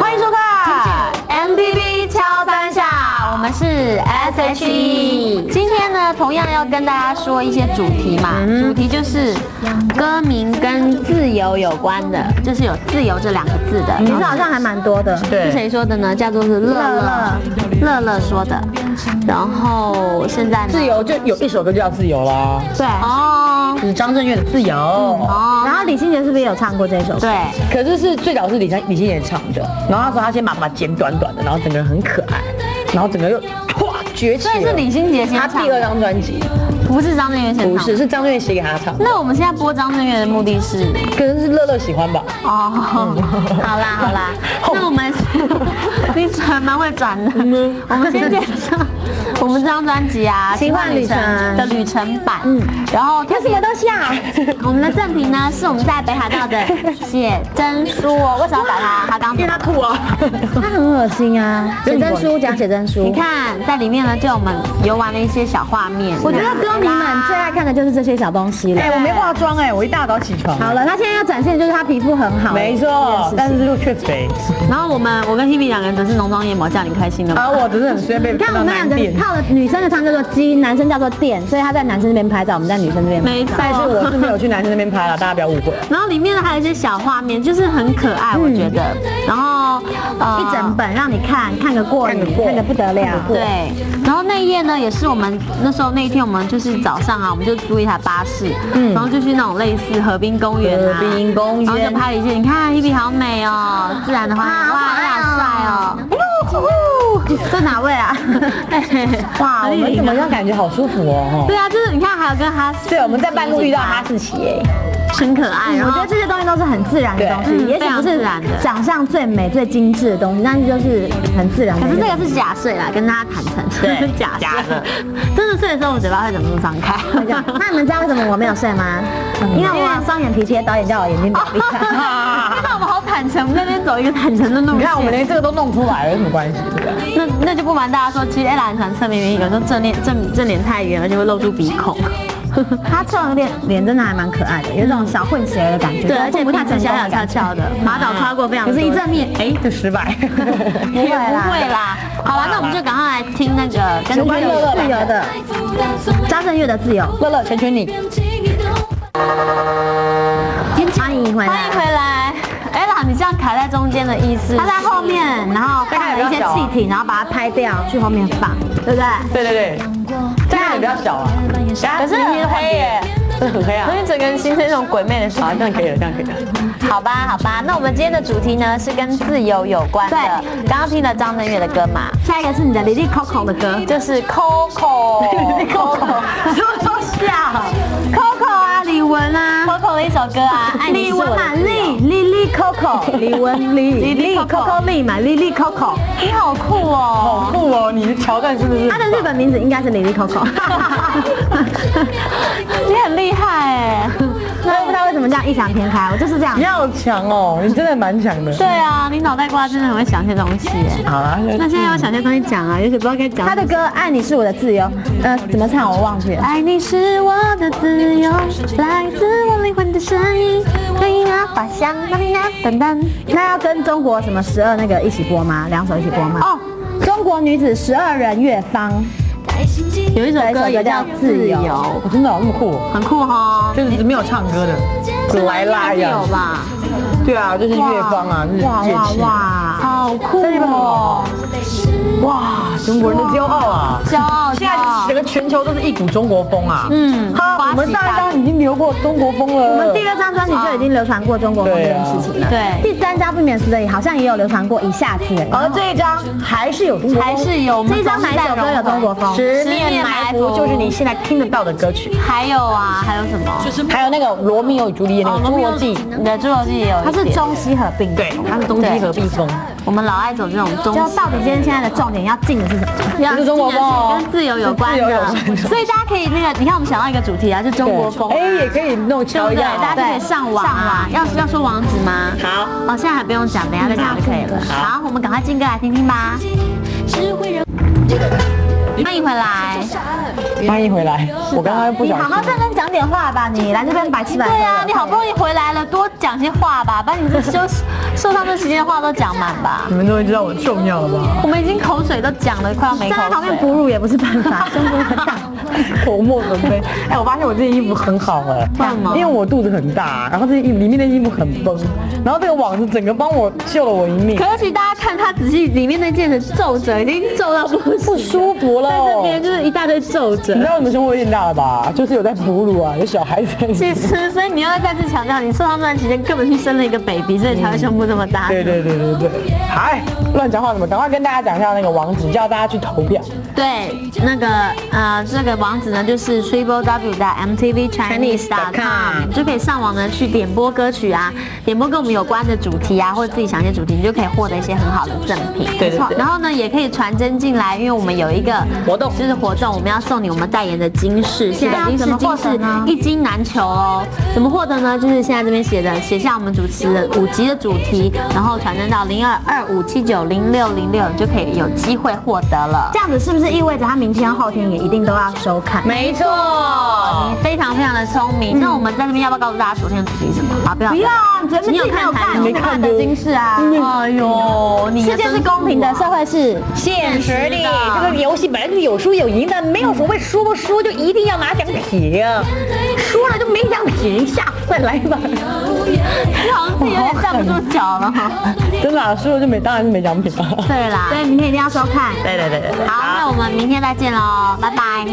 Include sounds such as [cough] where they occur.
欢迎收看 MTV 敲三下，我们是 SHE。今天呢，同样要跟大家说一些主题嘛，主题就是歌名跟自由有关的，就是有自由这两个字的。其实好像还蛮多的。是谁说的呢？叫做是乐乐乐乐说的。然后现在呢自由就有一首歌就叫自由啦，对，哦就是张震岳的自由。哦，然后李心洁是不是也有唱过这首？对，可是是最早是李李心洁唱的，然后他说他先把把它剪短短的，然后整个人很可爱，然后整个又哇崛起。所以是李心洁先唱他第二张专辑不是张震岳先唱。不是，。是张震岳写给他唱，那我们现在播张震岳的目的是？可能是乐乐喜欢吧。哦，好啦好啦，那我们 [laughs] 你转蛮会转的。我们先介绍我们这张专辑啊，《奇幻旅程的旅程版。嗯，然后有什么东西啊？[laughs] 我们的赠品呢是我们在北海道的写真书哦。为什么要把它？它当因为他吐啊，他很恶心啊！写真书讲写真书，你，看在里面呢，就我们游玩了一些小画面。我觉得歌迷们最爱看的就是这些小东西了哎、。我没化妆哎、我一大早起床。好了，他现在要展现的就是他皮肤很好，没错，但是就却肥。然后我们我跟 Hebe 两个人则是浓妆艳抹，这样你开心了吗？而我只是很随便你看我们两个难点。套的女生的汤叫做鸡，男生叫做电，所以他在男生那边拍照，我们在女生那边拍。没错，但是我是没有去男生那边拍了，大家不要误会。然后里面呢还有一些小画面，就是很可爱，我觉得。然后呃一整本让你看，看个过瘾看个不得了。对，然后那一夜呢，也是我们那时候那一天，我们就是早上啊，我们就租一台巴士，然后就去那种类似河滨公园啊，河滨公园。然后就拍了一些，你看 Hebe 好美哦，自然的花，哇，你好帅哦，这哪位啊？[laughs] 哇，我们怎么样感觉好舒服哦？对啊，就是你看还有跟哈士，对，我们在半路遇到哈士奇哎，很可爱，然后我觉得这些东西都是很自然的东西，也许不是自然的长相最美、最精致的东西，但是就是很自然。可是这个是假睡啦，跟大家坦诚，对是假假的。真的睡的时候，我嘴巴会忍不住张开。[laughs] 那你们知道为什么我没有睡吗？因为我双眼皮贴，导演叫我眼睛闭上。[laughs] 那我们好坦诚，我们那边走一个坦诚的路。你看我们连这个都弄出来了，有什么关系？这个那那就不瞒大家说，其实很喜欢侧面原因，有时候正脸正正脸太圆而且会露出鼻孔。[laughs] 他侧脸脸真的还蛮可爱的，有一种小混血儿的感觉，对，而且不太成小小。翘翘的，马导夸过非常。可是一正面，哎，就失败。不会也不啦，会啦。好了，那我们就赶快来听那个跟乐乐自由的张震岳的自由。乐乐成全你，欢迎回来，欢迎回来。Ella，你这样卡在中间的意思？他在后面，然后放了一些气体，然后把它拍掉，去后面放，对不对？对对对，也比较小啊。可是很黑耶，这很黑啊所。以整个人形成一种鬼魅的形好，这样可以了，这样可以了。好吧，好吧，那我们今天的主题呢是跟自由有关的。对刚刚听了张震岳的歌嘛，下一个是你的 Lily Coco 的歌就是 Coco。，Coco 什么东西啊？Coco 啊，李玟啊。Coco 的一首歌啊，爱你李玟嘛，是我的自由丽丽丽 Coco，李玟丽丽丽 Coco [laughs] 丽嘛，丽丽 Coco，你好酷哦！好酷哦，桥段是不是他的日本名字应该是 Lily Coco。[laughs] 你很厉害哎。我也不知道为什么这样异想天开，我就是这样你。好强哦，你真的蛮强的。对啊，你脑袋瓜真的很会想些东西耶。好啦，那现在要想些东西讲啊，有些不知道该讲。他的歌《爱你是我的自由》，呃，怎么唱我忘记了。爱你是我的自由，来自我灵魂的声音，可以啊，花香，等等。那要跟中国什么十二那个一起播吗？两首一起播吗？哦，中国女子十二人乐坊，有一首歌也叫《自由》，我真的好那么酷哦，很酷哈。就是没有唱歌的，跟莱拉一？对啊，就是乐坊啊，就是。哇！好酷哦！哇，中国人的骄傲啊！骄傲，现在整个全球都是一股中国风啊！嗯好，我们上一张已经流过中国风了。我们第二张专辑就已经流传过中国风这件事情了。对第三张不免俗的也好像也有流传过一下子。而这一张还是有中国风，还是有。这一张哪一首歌有中国风？十面埋伏，就是你现在听得到的歌曲。还有啊，还有什么？就是还有那个罗密欧与朱丽叶那个侏罗纪，你的，侏罗纪也有。它是中西合并。对，它是中西合璧风。我们老爱走这种中就到底今天现在的重点要进的是什么？要就是中国风哦跟自由有关的，所以大家可以那个，你看我们想到一个主题啊，就中国风啊，哎，也可以弄对不对？敲一下。大家就可以上网啊。要要说网址吗？好，哦，现在还不用讲，等下再讲就可以了。好，我们赶快进歌来听听吧。欢迎回来。欢迎回来，我刚刚不你小心。好好认真讲点话吧，你来这边白吃白喝。对啊，你好不容易回来了，多讲些话吧，把你这休受伤这时间的话都讲满吧。你们终于知道我重要了吧？我们已经口水都讲了，快要没口站在旁边。哺乳也不是办法，胸部很大。[laughs] 口沫横飞。哎，我发现我这件衣服很好哎，为什么因为我肚子很大，然后这件衣里面的衣服很崩，然后这个网子整个帮我救了我一命。可是大家看它仔细，里面那件的皱褶已经皱到不不舒服了。在这边就是一大堆皱褶你知。道你的胸部会变大了吧？就是有在哺乳啊，有小孩子。其实，所以你要再次强调，你受伤这段期间根本是生了一个 baby，所以才会胸部这么大。对对对对对，嗨，乱讲话什么？赶快跟大家讲一下那个网址，叫大家去投票。对，那个呃，这个网址呢就是 triple w 的 mtv chinese com，你就可以上网呢去点播歌曲啊，点播跟我们有关的主题啊，或者自己想一些主题，你就可以获得一些很好的赠品。对对对然后呢，也可以传真进来，因为我们有一个活动就是活动，我们要送你我们代言的金饰，现在金饰金饰一金难求哦。怎么获得呢？就是现在这边写的，写下我们主持的五集的主题，然后传真到零二二五七九零六零六，你就可以有机会获得了。这样子是不是意味着他明天、后天也一定都要收看？没错，你非常非常的聪明。那我们在这边要不要告诉大家昨天的主题是什么？好，不要不要啊，你昨天你有自己没有看，的金饰啊。哎呦，你的世界是公平的，社会是现实的现实的这个游戏本来就是有输有赢的，没有所谓输不输就一定要拿奖品，输了就没奖品，下次再来吧。[laughs] 你好像自己有点站不住脚了哈。真的、啊，输了就没，当然是没奖品了。对啦，所以明天一定要收看。对对对对对，好，那我们明天再见喽，拜拜。